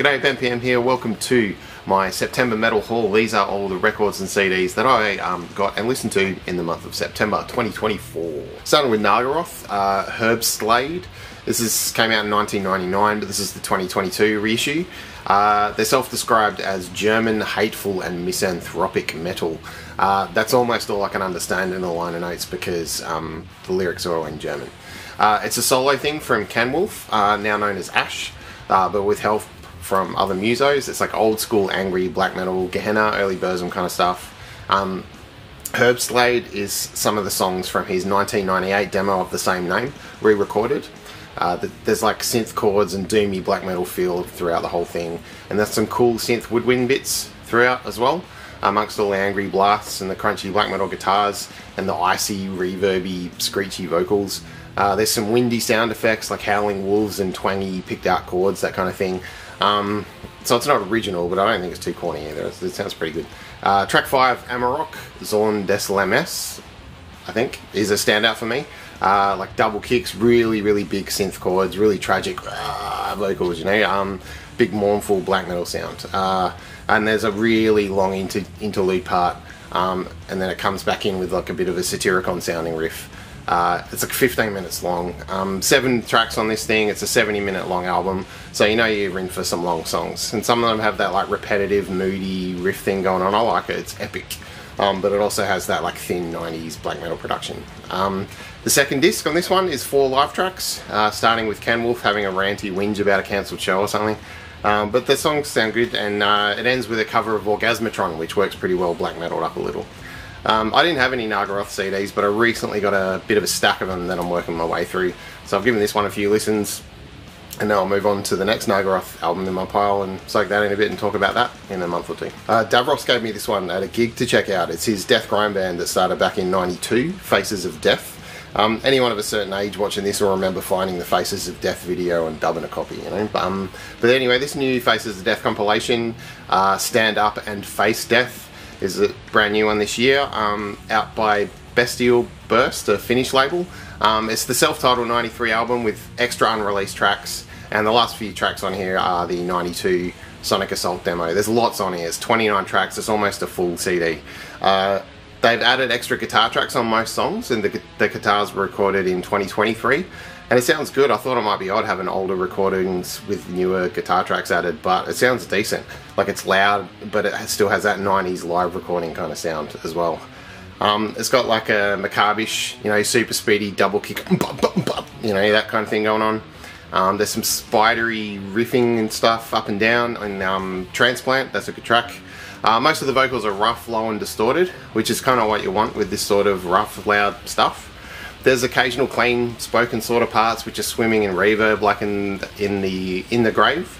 G'day, Ben PM here. Welcome to my September Metal Haul. These are all the records and CDs that I um, got and listened to in the month of September 2024. Starting with Nargaroth, uh, Slade. This is came out in 1999, but this is the 2022 reissue. Uh, they're self-described as German, hateful, and misanthropic metal. Uh, that's almost all I can understand in the liner notes because um, the lyrics are all in German. Uh, it's a solo thing from Kanwulf, uh, now known as Ash, uh, but with help from other musos. It's like old school angry black metal, Gehenna, early Burzum kind of stuff. Um, Slade is some of the songs from his 1998 demo of the same name, re-recorded. Uh, there's like synth chords and doomy black metal feel throughout the whole thing, and there's some cool synth woodwind bits throughout as well, amongst all the angry blasts and the crunchy black metal guitars and the icy, reverby, screechy vocals. Uh, there's some windy sound effects like howling wolves and twangy picked out chords, that kind of thing. Um, so it's not original, but I don't think it's too corny either. It sounds pretty good. Uh, track 5, Amarok, Zorn des MS, I think, is a standout for me. Uh, like double kicks, really, really big synth chords, really tragic uh, vocals, you know, um, big mournful black metal sound. Uh, and there's a really long inter interlude part, um, and then it comes back in with like a bit of a satyricon sounding riff. Uh, it's like 15 minutes long. Um, seven tracks on this thing. It's a 70 minute long album, so you know you're in for some long songs. And some of them have that like repetitive, moody riff thing going on. I like it. It's epic. Um, but it also has that like thin 90s black metal production. Um, the second disc on this one is four live tracks, uh, starting with Kanwulf having a ranty whinge about a cancelled show or something. Um, but the songs sound good, and uh, it ends with a cover of Orgasmatron, which works pretty well black metal up a little. Um, I didn't have any Nargaroth CDs, but I recently got a bit of a stack of them that I'm working my way through. So I've given this one a few listens, and now I'll move on to the next Nargaroth album in my pile and soak that in a bit and talk about that in a month or two. Uh, Davros gave me this one at a gig to check out. It's his death grind band that started back in 92, Faces of Death. Um, anyone of a certain age watching this will remember finding the Faces of Death video and dubbing a copy, you know. Um, but anyway, this new Faces of Death compilation, uh, Stand Up and Face Death, is a brand new one this year, um, out by Bestial Burst, a Finnish label. Um, it's the self-titled 93 album with extra unreleased tracks, and the last few tracks on here are the 92 Sonic Assault demo. There's lots on here. It's 29 tracks. It's almost a full CD. Uh, they've added extra guitar tracks on most songs, and the, the guitars were recorded in 2023 and it sounds good. I thought it might be odd having older recordings with newer guitar tracks added, but it sounds decent. Like it's loud, but it still has that 90s live recording kind of sound as well. Um, it's got like a macabish, you know, super speedy double kick, you know, that kind of thing going on. Um, there's some spidery riffing and stuff up and down and um, Transplant, that's a good track. Uh, most of the vocals are rough, low and distorted, which is kind of what you want with this sort of rough, loud stuff. There's occasional clean spoken sort of parts which are swimming in reverb like in, in the in the grave.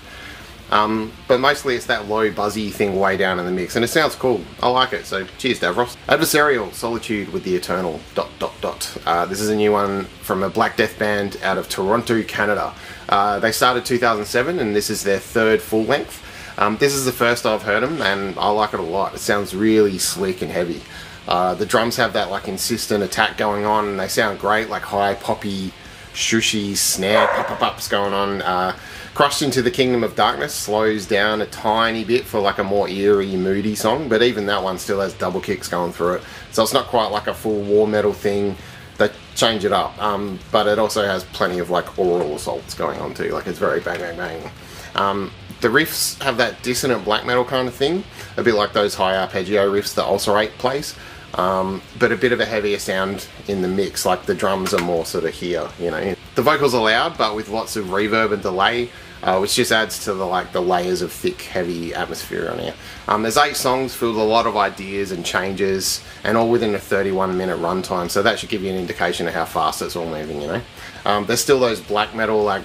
Um, but mostly it's that low buzzy thing way down in the mix and it sounds cool. I like it, so cheers Davros. Adversarial, Solitude with the Eternal, dot dot dot. Uh, this is a new one from a Black Death band out of Toronto, Canada. Uh, they started 2007 and this is their third full length. Um, this is the first I've heard them and I like it a lot. It sounds really slick and heavy. Uh, the drums have that like insistent attack going on, and they sound great, like high poppy, shushy snare pop up ups going on. Uh, Crushed into the Kingdom of Darkness slows down a tiny bit for like a more eerie, moody song, but even that one still has double kicks going through it. So it's not quite like a full war metal thing. They change it up, um, but it also has plenty of like aural assaults going on too. Like it's very bang, bang, bang. Um, the riffs have that dissonant black metal kind of thing, a bit like those high arpeggio riffs that Ulcerate plays. Um, but a bit of a heavier sound in the mix, like the drums are more sort of here, you know. The vocals are loud, but with lots of reverb and delay, uh, which just adds to the like the layers of thick, heavy atmosphere on here. Um, there's eight songs filled with a lot of ideas and changes, and all within a 31 minute runtime, so that should give you an indication of how fast it's all moving, you know. Um, there's still those black metal, like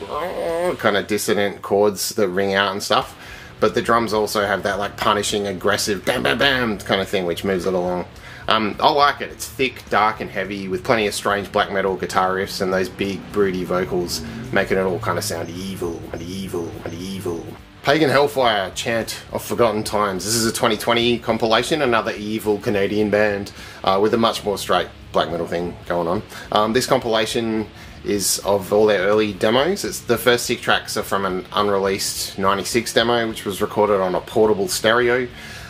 kind of dissonant chords that ring out and stuff, but the drums also have that like punishing, aggressive, bam, bam, bam kind of thing, which moves it along. Um, I like it. It's thick, dark, and heavy with plenty of strange black metal guitar riffs and those big, broody vocals, making it all kind of sound evil and evil and evil. Pagan Hellfire, Chant of Forgotten Times. This is a 2020 compilation, another evil Canadian band uh, with a much more straight black metal thing going on. Um, this compilation is of all their early demos. It's the first six tracks are from an unreleased '96 demo, which was recorded on a portable stereo.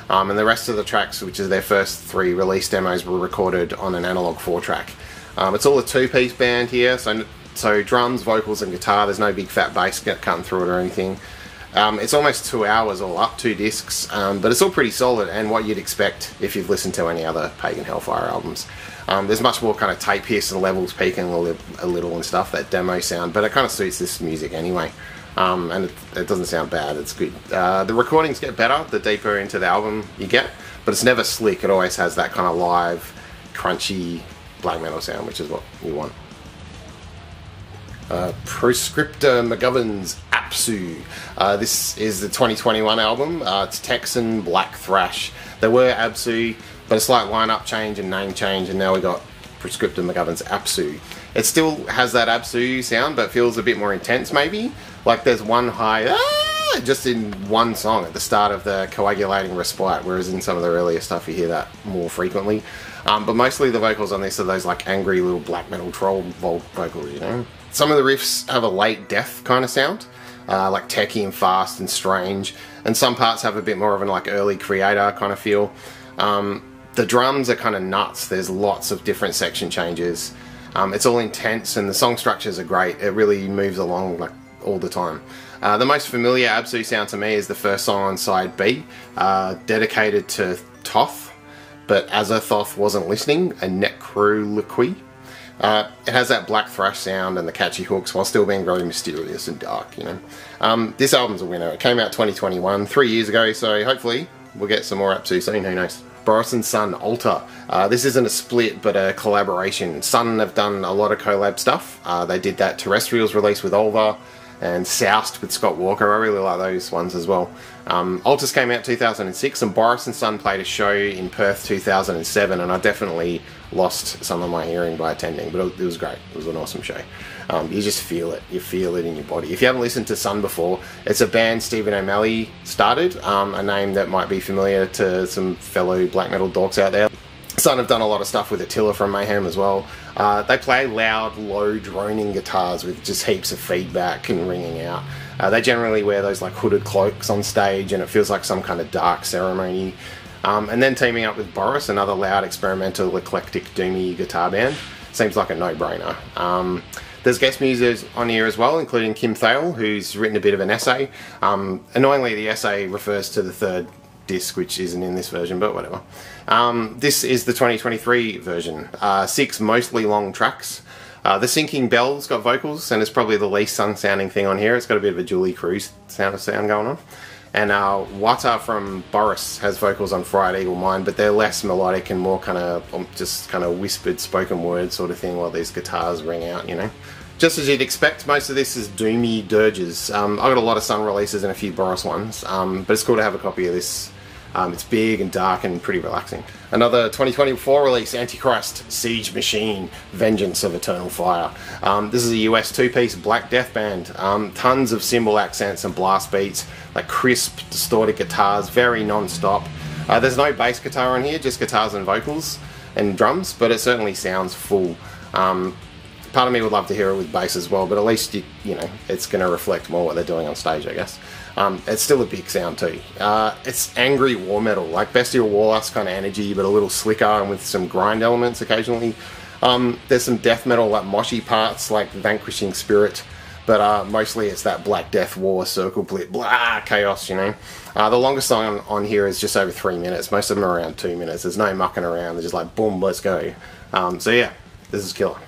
Um, and the rest of the tracks, which is their first three release demos, were recorded on an analog four track. Um, it's all a two piece band here, so so drums, vocals, and guitar. There's no big fat bass cutting through it or anything. Um, it's almost two hours all up, two discs, um, but it's all pretty solid and what you'd expect if you've listened to any other Pagan Hellfire albums. Um, there's much more kind of tape and levels peaking a little and stuff, that demo sound, but it kind of suits this music anyway. Um, and it, it, doesn't sound bad, it's good. Uh, the recordings get better the deeper into the album you get, but it's never slick, it always has that kind of live, crunchy black metal sound, which is what you want. Uh, Proscriptor McGovern's Apsu. Uh, this is the 2021 album. Uh, it's Texan Black Thrash. There were Apsu, but a slight lineup change and name change, and now we got Proscriptor McGovern's Apsu. It still has that Absu sound, but feels a bit more intense, maybe. Like there's one high, ah, just in one song at the start of the coagulating respite, whereas in some of the earlier stuff you hear that more frequently. Um, but mostly the vocals on this are those like angry little black metal troll vocals, you know. Some of the riffs have a late death kind of sound, uh, like techy and fast and strange, and some parts have a bit more of an like early Kreator kind of feel. Um, the drums are kind of nuts. There's lots of different section changes. Um, it's all intense, and the song structures are great. It really moves along like all the time. Uh, the most familiar Absu sound to me is the first song on side B, uh, dedicated to Toth, but Azathoth wasn't listening, a necroliquy. Uh, it has that black thrash sound and the catchy hooks while still being very mysterious and dark, you know. Um, this album's a winner. It came out 2021, three years ago, so hopefully we'll get some more Absu soon, who knows. Boris and Sunn Altar. Uh, this isn't a split, but a collaboration. Sunn have done a lot of collab stuff. Uh, they did that Terrestrials release with Ulver and Soused with Scott Walker. I really like those ones as well. Um, came out 2006, and Boris and Sunn played a show in Perth 2007, and I definitely lost some of my hearing by attending, but it, was great. It was an awesome show. Um, you just feel it. You feel it in your body. If you haven't listened to Sunn before, it's a band Stephen O'Malley started, um, a name that might be familiar to some fellow black metal dorks out there. Sunn have done a lot of stuff with Attila from Mayhem as well. Uh, they play loud, low, droning guitars with just heaps of feedback and ringing out. Uh, they generally wear those like hooded cloaks on stage, and it feels like some kind of dark ceremony. Um, and then teaming up with Boris, another loud, experimental, eclectic, doomy guitar band, seems like a no-brainer. Um, there's guest musicians on here as well, including Kim Thayil, who's written a bit of an essay. Um, annoyingly, the essay refers to the third disc, which isn't in this version, but whatever. Um, this is the 2023 version. Uh, six mostly long tracks. Uh, the Sinking Bell's got vocals, and it's probably the least Sunn-sounding thing on here. It's got a bit of a Julee Cruise sound of sound going on. And uh, Wata from Boris has vocals on Fried Eagle Mind, but they're less melodic and more kind of um, just kind of whispered spoken word sort of thing while these guitars ring out, you know. Just as you'd expect, most of this is doomy dirges. Um, I got a lot of Sunn releases and a few Boris ones, um, but it's cool to have a copy of this um, it's big and dark and pretty relaxing. Another 2024 release, Antichrist Siege Machine Vengeance of Eternal Fire. Um, this is a US two piece Black Death band. Um, tons of cymbal accents and blast beats, like crisp, distorted guitars, very non stop. Uh, there's no bass guitar on here, just guitars and vocals and drums, but it certainly sounds full. Um, part of me would love to hear it with bass as well, but at least you, you know it's going to reflect more what they're doing on stage, I guess. Um, it's still a big sound too. Uh, it's angry war metal, like Bestial Warlust kind of energy, but a little slicker and with some grind elements occasionally. Um, there's some death metal, like moshy parts, like Vanquishing Spirit, but uh, mostly it's that Black Death War circle blip, blah, chaos, you know. Uh, the longest song on, here is just over three minutes. Most of them are around two minutes. There's no mucking around. They're just like, boom, let's go. Um, so yeah, this is killer.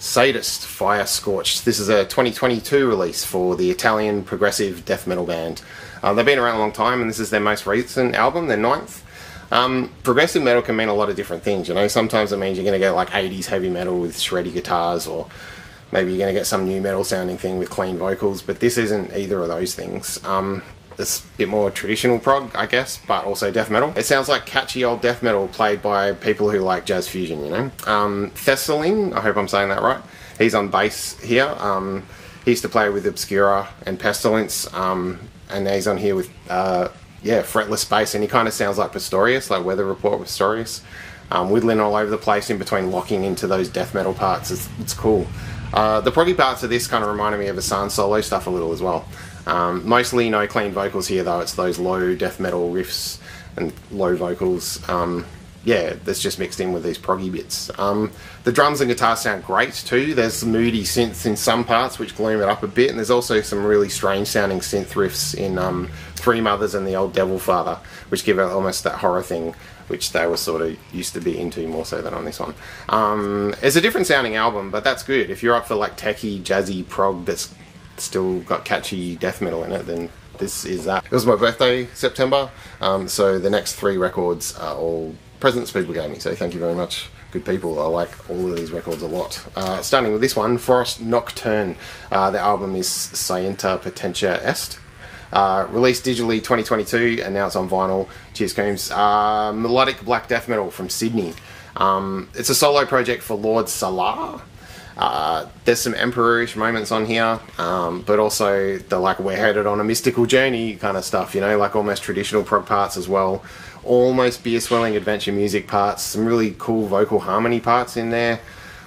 Sadist Fire Scorched. This is a 2022 release for the Italian progressive death metal band. Uh, they've been around a long time, and this is their most recent album, their ninth. Um, progressive metal can mean a lot of different things, you know. Sometimes it means you're going to get like 80s heavy metal with shreddy guitars, or maybe you're going to get some new metal sounding thing with clean vocals, but this isn't either of those things. Um, it's a bit more traditional prog, I guess, but also death metal. It sounds like catchy old death metal played by people who like jazz fusion, you know. Um, Thesseling, I hope I'm saying that right. He's on bass here. Um, he used to play with Obscura and Pestilence, um, and now he's on here with, uh, yeah, fretless bass, and he kind of sounds like Pastorius, like Weather Report Pastorius. Um, whittling all over the place in between locking into those death metal parts. It's, it's cool. Uh, the proggy parts of this kind of reminded me of Ihsahn's solo stuff a little as well. Um, mostly no clean vocals here though, it's those low death metal riffs and low vocals. Um, yeah, that's just mixed in with these proggy bits. Um, the drums and guitar sound great too. There's some moody synths in some parts which gloom it up a bit, and there's also some really strange sounding synth riffs in um, Three Mothers and the Old Devil Father, which give it almost that horror thing which they were sort of used to be into more so than on this one. Um, it's a different sounding album, but that's good. If you're up for like techie, jazzy prog that's still got catchy death metal in it, then this is that. It was my birthday, September, um, so the next three records are all presents people gave me, so thank you very much. Good people. I like all of these records a lot. Uh, starting with this one, Forest Nocturne. Uh, the album is Scientia Potentia Est. Uh, released digitally 2022 and now it's on vinyl. Cheers, Coombs. Uh, melodic black death metal from Sydney. Um, it's a solo project for Lord Salah. Uh, there's some emperorish moments on here, um, but also the like we're headed on a mystical journey kind of stuff, you know, like almost traditional prog parts as well. Almost beer swelling adventure music parts, some really cool vocal harmony parts in there.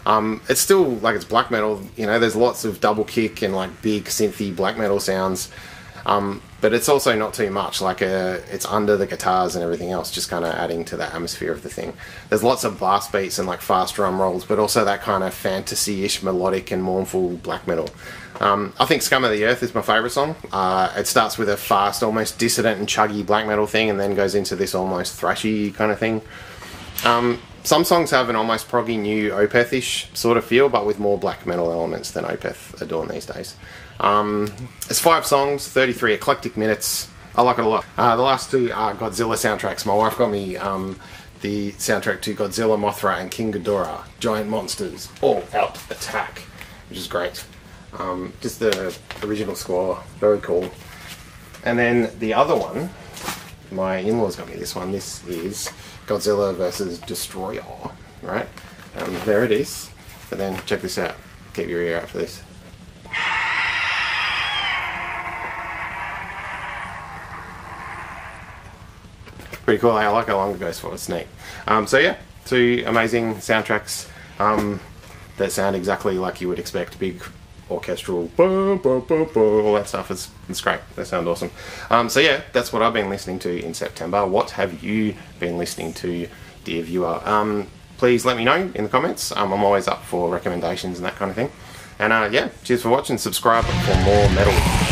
Um, it's still like it's black metal, you know, there's lots of double kick and like big synthy black metal sounds. Um, but it's also not too much. Like uh, it's under the guitars and everything else, just kind of adding to the atmosphere of the thing. There's lots of blast beats and like fast drum rolls, but also that kind of fantasy-ish, melodic and mournful black metal. Um, I think "Scum of the Earth" is my favourite song. Uh, it starts with a fast, almost dissident and chuggy black metal thing, and then goes into this almost thrashy kind of thing. Um, some songs have an almost proggy new Opeth-ish sort of feel, but with more black metal elements than Opeth are doing these days. Um, it's five songs, 33 eclectic minutes. I like it a lot. Uh, the last two are Godzilla soundtracks. My wife got me um, the soundtrack to Godzilla, Mothra, and King Ghidorah, Giant Monsters, All Out Attack, which is great. Um, just the original score, very cool. And then the other one, my in-laws got me this one. This is Godzilla versus Destoroyah, right? Um, there it is. But then check this out. Keep your ear out for this. Pretty cool. I like how long it goes for. It's neat. Um, so yeah, two amazing soundtracks um, that sound exactly like you would expect. Big orchestral, boom, boom, boom, boom, all that stuff. It's, it's great. They sound awesome. Um, so yeah, that's what I've been listening to in September. What have you been listening to, dear viewer? Um, please let me know in the comments. Um, I'm always up for recommendations and that kind of thing. And uh, yeah, cheers for watching. Subscribe for more metal.